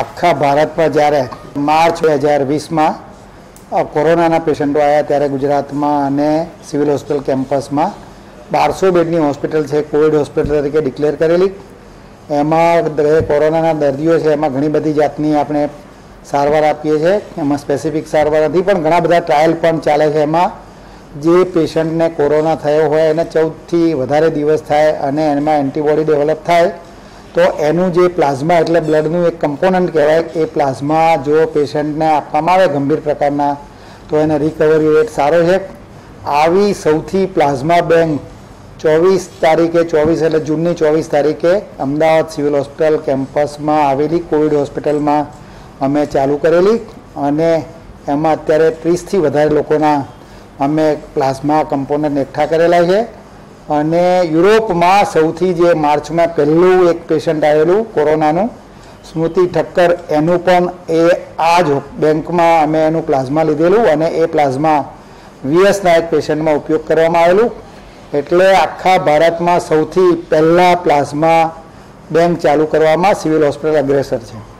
આખા ભારતમાં જ્યારે માર્ચ બે હજાર વીસમાં કોરોનાના પેશન્ટો આવ્યા ત્યારે ગુજરાતમાં અને સિવિલ હોસ્પિટલ કેમ્પસમાં બારસો બેડની હોસ્પિટલ છે, કોવિડ હોસ્પિટલ તરીકે ડિક્લેર કરેલી. એમાં કોરોનાના દર્દીઓ છે, એમાં ઘણી બધી જાતની આપણે સારવાર આપીએ છીએ. એમાં સ્પેસિફિક સારવાર નથી, પણ ઘણા બધા ટ્રાયલ પણ ચાલે છે એમાં. જે પેશન્ટને કોરોના થયો હોય, એને ચૌદથી વધારે દિવસ થાય અને એમાં એન્ટીબોડી ડેવલપ થાય. તો એનું જે પ્લાઝમા એટલે બ્લડનું એક કમ્પોનન્ટ કહેવાય, એ પ્લાઝમા જો પેશન્ટને આપવામાં આવે ગંભીર પ્રકારના, તો એને રિકવરી રેટ સારો છે. આવી સૌથી પ્લાઝમા બેંક ચોવીસ તારીખે, ચોવીસ એટલે જૂનની ચોવીસ તારીખે અમદાવાદ સિવિલ હોસ્પિટલ કેમ્પસમાં આવેલી કોવિડ હોસ્પિટલમાં અમે ચાલુ કરેલી અને એમાં અત્યારે ત્રીસથી વધારે લોકોના અમે પ્લાઝમા કમ્પોનન્ટ એકઠા કરેલા છે. અને યુરોપમાં સૌથી જે માર્ચમાં પહેલું એક પેશન્ટ આવેલું કોરોનાનું, સ્મૃતિ ઠક્કર, એનું પણ એ આ જ બેંકમાં અમે એનું પ્લાઝમા લીધેલું અને એ પ્લાઝમા વીએસના એક પેશન્ટમાં ઉપયોગ કરવામાં આવેલું. એટલે આખા ભારતમાં સૌથી પહેલાં પ્લાઝમા બેંક ચાલુ કરવામાં સિવિલ હોસ્પિટલ અગ્રેસર છે.